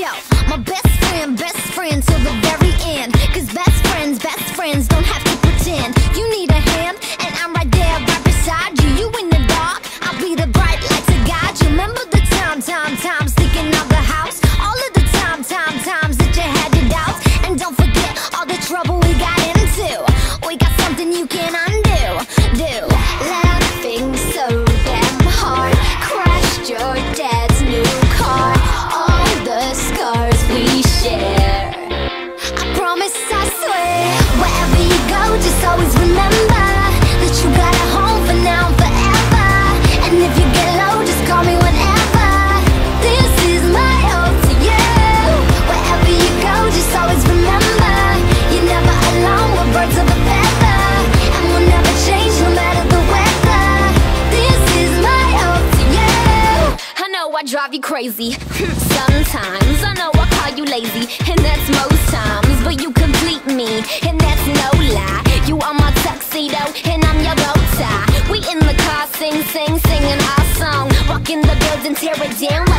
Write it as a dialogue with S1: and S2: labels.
S1: My best friend, best friend till the very end. Cause best friends, best friends don't have to pretend. You need a hand, and I'm right there, right beside you. You in the dark, I'll be the bright light to guide you. Remember the time, time, time, sneaking out the house. All of the time, time, times that you had your doubts. And don't forget all the trouble we got into. We got something you can drive you crazy. Sometimes I know I call you lazy, and that's most times. But you complete me, and that's no lie. You are my tuxedo, and I'm your bow tie. We in the car, sing, sing, singing our song. Walk in the building, tear it down